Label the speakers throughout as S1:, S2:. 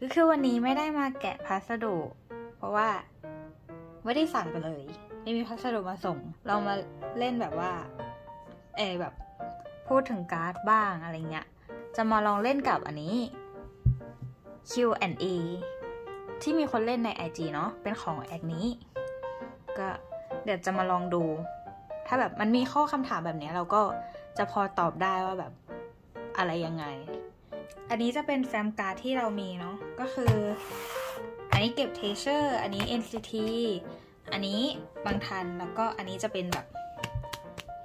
S1: ก็คือวันนี้ไม่ได้มาแกะพัสดุ เพราะว่าไม่ได้สั่งไปเลย ไม่มีพัสดุมาส่ง เรามาเล่นแบบว่า เออแบบพูดถึงการ์ดบ้างอะไรเงี้ย จะมาลองเล่นกับอันนี้ Q&A ที่มีคนเล่นใน IG เนาะเป็นของแอคนี้ ก็เดี๋ยวจะมาลองดู ถ้าแบบมันมีข้อคำถามแบบนี้เราก็จะพอตอบได้ว่าแบบอะไรยังไง อันนี้จะเป็นแฟ้มการ์ดที่เรามีเนาะก็คือ อันนี้เก็บ Treasure อันนี้ NCT อันนี้บางทันแล้วก็อันนี้จะเป็นแบบ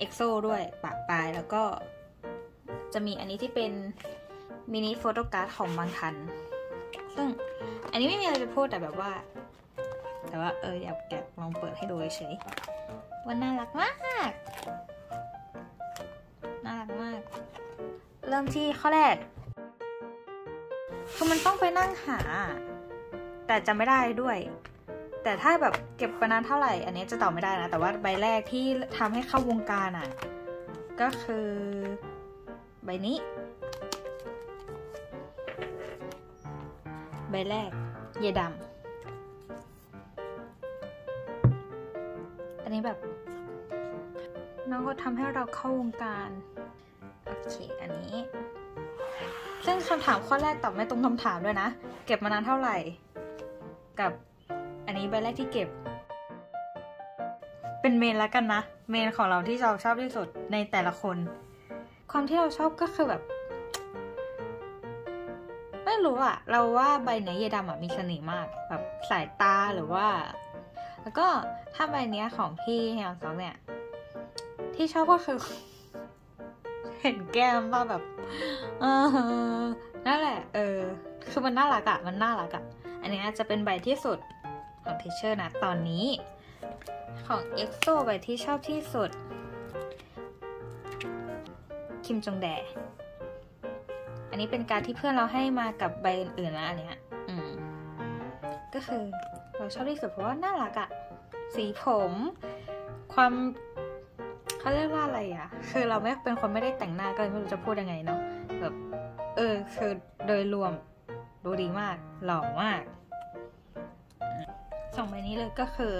S1: EXO ด้วยประปรายแล้วก็จะมีอันนี้ที่เป็น mini photo card ของบางทัน ซึ่งอันนี้ไม่มีอะไรจะพูดแต่แบบว่า แต่ว่าเอออยากแกะลองเปิดให้ดูเฉยๆว่าน่ารักมาก น่ารักมาก เริ่มที่ข้อแรก คือมันต้องไปนั่งหา แต่จำไม่ได้ด้วย แต่ถ้าแบบเก็บไปนานเท่าไหร่ อันนี้จะตอบไม่ได้นะ แต่ว่าใบแรกที่ทำให้เข้าวงการอะ ก็คือใบนี้ ใบแรก เยดำอันนี้แบบ น้องก็ทำให้เราเข้าวงการ โอเค อันนี้ ซึ่งคำถามข้อแรกตอบไม่ตรงคำถามด้วยนะ เก็บมานานเท่าไหร่ กับอันนี้ใบแรกที่เก็บ เป็นเมนแล้วกันนะ เมนของเราที่เราชอบที่สุดในแต่ละคน ความที่เราชอบก็คือแบบ ไม่รู้อะเราว่าใบไหนเยดำอะมีเสน่ห์มาก แบบสายตาหรือว่า แล้วก็ถ้าใบเนี้ยของพี่แฮมซองเนี่ย ที่ชอบก็คือ เห็นแก้มว่าแบบ เออนั่นแหละ เออ คือมันน่ารักอะมันน่ารักอะอันนี้จะเป็นใบที่สุดของเทเชอร์นะ ตอนนี้ ของ EXO ใบที่ชอบที่สุด คิมจงแด อันนี้เป็นการที่เพื่อนเราให้มากับใบอื่นๆนะอันเนี้ยอืมก็คือเราชอบที่สุดเพราะว่าน่ารักอะสีผม ความ เขาเรียกว่าอะไรอะ คือเราไม่เป็นคนไม่ได้แต่งหน้าก็เลยไม่รู้จะพูดยังไงเนาะแบบเออคือโดยรวมดูดีมากหล่อมากสองใบนี้เลยก็คือ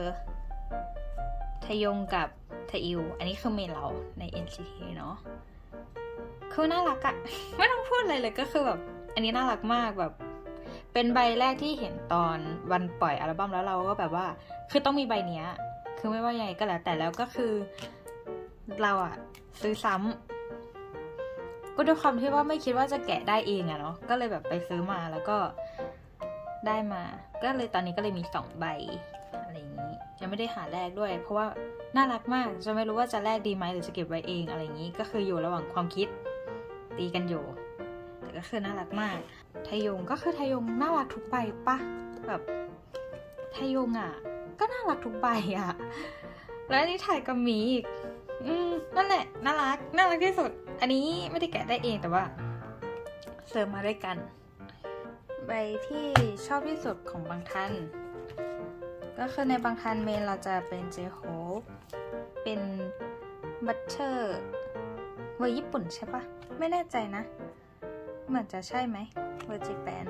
S1: ทยงกับทอิว อันนี้คือเมนเราใน NCT เนาะคือน่ารักอะไม่ต้องพูดอะไรเลยก็คือแบบ อันนี้น่ารักมากแบบ เป็นใบแรกที่เห็นตอนวันปล่อยอัลบั้มแล้วเราก็แบบว่า คือต้องมีใบเนี้ย คือไม่ว่ายังไงก็แล้วแต่แล้วก็คือ เราอะซื้อซ้ำก็ด้วยความที่ว่าไม่คิดว่าจะแกะได้เองอะเนาะก็เลยแบบไปซื้อมาแล้วก็ได้มา ก็เลยตอนนี้ก็เลยมีสองใบอะไรอย่างนี้จะไม่ได้หาแลกด้วย เพราะว่าน่ารักมากจะไม่รู้ว่าจะแลกดีไหมหรือจะเก็บไว้เองอะไรอย่างนี้ ก็คืออยู่ระหว่างความคิดตีกันอยู่แต่ก็คือน่ารักมากทยงก็คือทยงน่ารักทุกใบปะแบบทยงอะ ก็น่ารักทุกใบอะ แล้วนนี้ถ่ายกับมีอีก อืมนั่นแหละน่ารักน่ารักที่สุด อันนี้ไม่ได้แกะได้เองแต่ว่าเสริมมาด้วยกัน ใบที่ชอบที่สุดของบางทันก็คือในบางทันเมนเราจะเป็นเจโฮปเป็น Butter ver ญี่ปุ่นใช่ปะไม่แน่ใจนะ เหมือนจะใช่ไหม ver Japan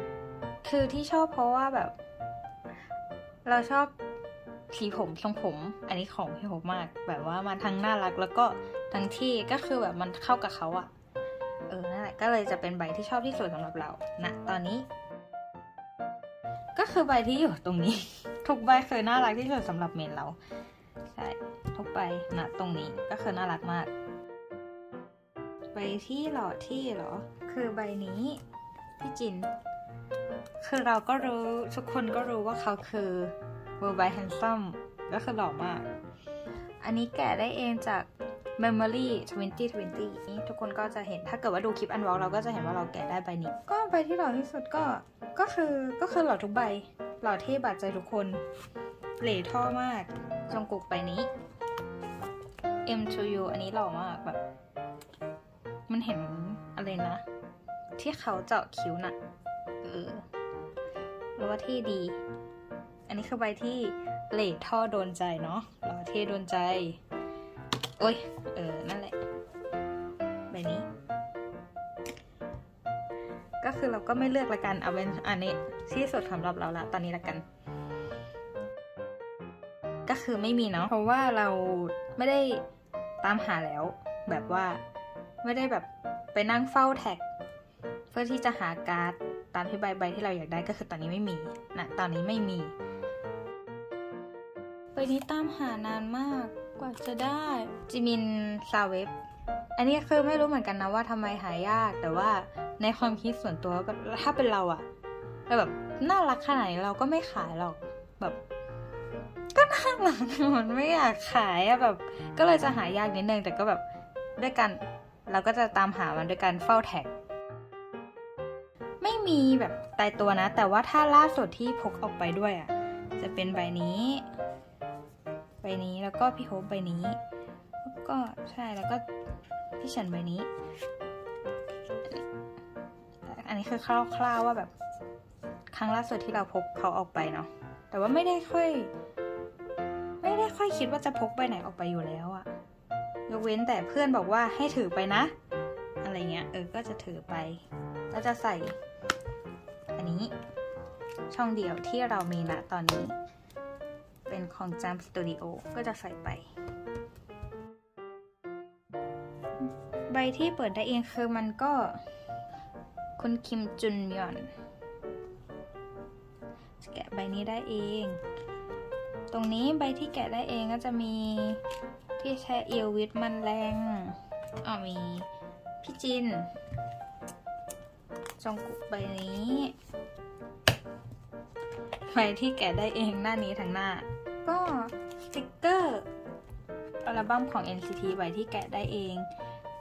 S1: คือที่ชอบเพราะว่าแบบ เราชอบ สีผมทรงผม อันนี้ของพี่โฮมาก แบบว่ามันทั้งน่ารักแล้วก็ทั้งที่ก็คือแบบมันเข้ากับเขาอะเออนั่นแหละก็เลยจะเป็นใบที่ชอบที่สุดสำหรับเราณนะตอนนี้ ก็คือใบที่อยู่ตรงนี้ ทุกใบคือน่ารักที่สุดสำหรับเมนเราใช่ทุกใบณตรงนี้ก็คือน่ารักมาก ใบที่หล่อที่หรอ คือใบนี้พี่จิน คือเราก็รู้ทุกคนก็รู้ว่าเขาคือ worldwide handsome ก็คือหล่อมาก อันนี้แกะได้เองจาก Memory 2020 นี่ทุกคนก็จะเห็นถ้าเกิดว่าดูคลิปอันวอลเราก็จะเห็นว่าเราแกะได้ใบนี้ ก็ใบที่หล่อที่สุดก็ก็คือก็คือหล่อทุกใบ หล่อเท่บาดใจทุกคน เหล่ท่อมากจงกุกใบนี้ M to U อันนี้หล่อมากแบบ มันเห็นอะไรนะ ที่เขาเจาะคิ้วน่ะเออหรือว่าที่ดี อันนี้คือใบที่เล่ท่อโดนใจเนาะหล่อเท่โดนใจ โอ้ย เออ นั่นแหละ ใบนี้ ก็คือเราก็ไม่เลือกละกัน เอาเป็นอันนี้ที่สุดสำหรับเราละ ตอนนี้ละกัน ก็คือไม่มีเนาะ เพราะว่าเราไม่ได้ตามหาแล้ว แบบว่าไม่ได้แบบไปนั่งเฝ้าแท็ก เพื่อที่จะหาการ์ดตามที่ใบใบที่เราอยากได้ก็คือตอนนี้ไม่มีนะตอนนี้ไม่มี ใบนี้ตามหานานมากกว่าจะได้จิมินซาเวฟอันนี้คือไม่รู้เหมือนกันนะว่าทำไมหายาก แต่ว่าในความคิดส่วนตัวก็ถ้าเป็นเราอะเราแบบน่ารักขนาดนี้เราก็ไม่ขายหรอกแบบ ก็น่ารักมันไม่อยากขายอะแบบ ก็เลยจะหายากนิดนึงแต่ก็แบบด้วยกัน เราก็จะตามหามันด้วยการเฝ้าแท็กไม่มีแบบตายตัวนะ แต่ว่าถ้าล่าสุดที่พกออกไปด้วยอะจะเป็นใบนี้ ใบนี้แล้วก็พี่โฮปใบนี้แล้วก็ใช่แล้วก็พี่ฉันใบนี้ อันนี้คือคร่าวๆว่าแบบครั้งล่าสุดที่เราพกเขาออกไปเนาะแต่ว่าไม่ได้ค่อย ไม่ได้ค่อยคิดว่าจะพกไปไหนออกไปอยู่แล้วอะยกเว้นแต่เพื่อนบอกว่าให้ถือไปนะ อะไรเงี้ยเออก็จะถือไปแล้วจะใส่ อันนี้ช่องเดียวที่เรามีณตอนนี้ เป็นของ Jam Studio ก็จะใส่ไป ใบที่เปิดได้เองคือมันก็คุณคิมจุนยอนแกะใบนี้ได้เอง ตรงนี้ใบที่แกะได้เองก็จะมีที่แช่เอียววิทมันแรงอ๋อมีพี่จินจงกุกใบนี้ใบที่แกะได้เองหน้านี้ทั้งหน้า ก็สติกเกอร์อัลบั้มของ NCT ใบที่แกะได้เอง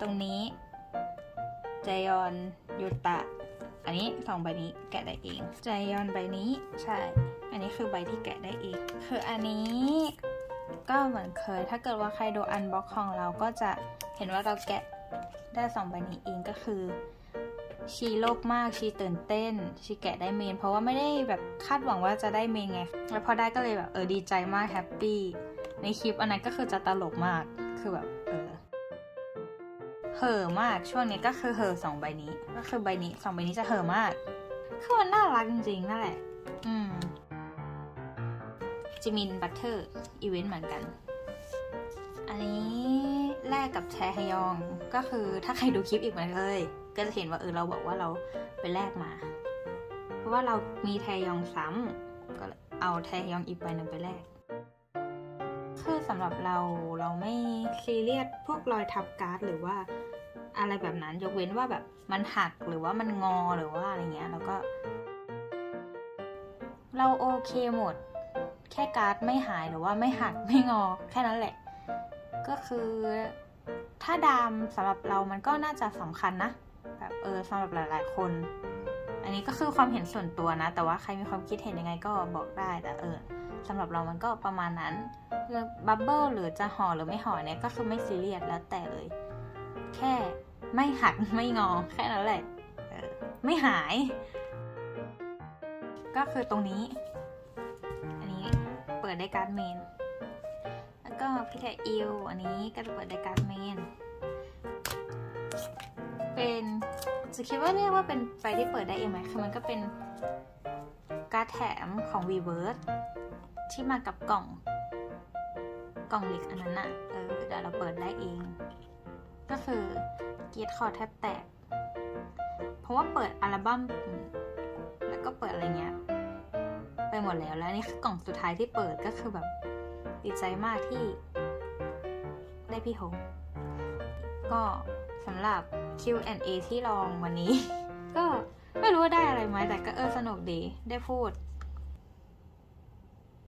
S1: ตรงนี้เจยอนยูตะ อันนี้สองใบนี้แกะได้เองแจฮยอนใบนี้ใช่ อันนี้คือใบที่แกะได้เอง คืออันนี้ก็เหมือนเคย ถ้าเกิดว่าใครดู unbox ของเราก็จะเห็นว่าเราแกะได้สองใบนี้เองก็คือ ชีโลภมากชีตื่นเต้น ชีแกะได้เมน เพราะว่าไม่ได้แบบคาดหวังว่าจะได้เมนไง แล้วพอได้ก็เลยแบบเออดีใจมาก happy ในคลิปอันนั้นก็คือจะตลกมากคือแบบเออเห่อมากช่วงนี้ก็คือเห่อสองใบนี้ ก็คือใบนี้สองใบนี้จะเห่อมากคือมันน่ารักจริงๆนั่นแหละ อืมจิมิน Butter event เหมือนกัน อันนี้แลกกับแชฮยองก็คือถ้าใครดูคลิปอีกมาเลย ก็จะเห็นว่าเออเราบอกว่าเราไปแลกมา เพราะว่าเรามีแทยองซ้ำก็เอาแทยองอีกใบหนึ่งไปแลกคือสำหรับเราเราไม่ซีเรียสพวกรอยทับการ์ดหรือว่าอะไรแบบนั้นยกเว้นว่าแบบมันหักหรือว่ามันงอหรือว่าอะไรเงี้ยแล้วก็ เราโอเคหมด แค่การ์ดไม่หายหรือว่าไม่หักไม่งอ แค่นั้นแหละ ก็คือถ้าดามสำหรับเรามันก็น่าจะสำคัญนะ แบบเออสำหรับหลาย ๆ คน อันนี้ก็คือความเห็นส่วนตัวนะ แต่ว่าใครมีความคิดเห็นยังไงก็บอกได้แต่เออสำหรับเรามันก็ประมาณนั้นเรื่อบับเบิลหรือจะห่อหรือไม่ห่อเนี่ยก็คือไม่ซีเรียสแล้วแต่เลย แค่ไม่หักไม่งอแค่นั้นแหละไม่หาย ก็คือตรงนี้ อันนี้เปิดได้การ์ดเมน แล้วก็พี่แทอิลอันนี้ก็จะเปิดได้การ์ดเมน เป็นจะคิดว่าเรียกว่าเป็นใบที่เปิดได้เองไหมคือมันก็เป็นการ์ดแถมของ v ีเวิร์ที่มากับกล่องกล่องเล็กอันนั้นอะเออเดี๋ยวเราเปิดได้เอง ก็คือเกียร์คอแทบแตก เพราะว่าเปิดอัลบั้มแล้วก็เปิดอะไรเงี้ยไปหมดแล้วแล้วนี่คือกล่องสุดท้ายที่เปิดก็คือแบบดีใจมากที่ได้พี่โฮก็ สำหรับ Q&A ที่ลองวันนี้ ก็ไม่รู้ว่าได้อะไรไหมแต่ก็เออสนุกดีได้พูด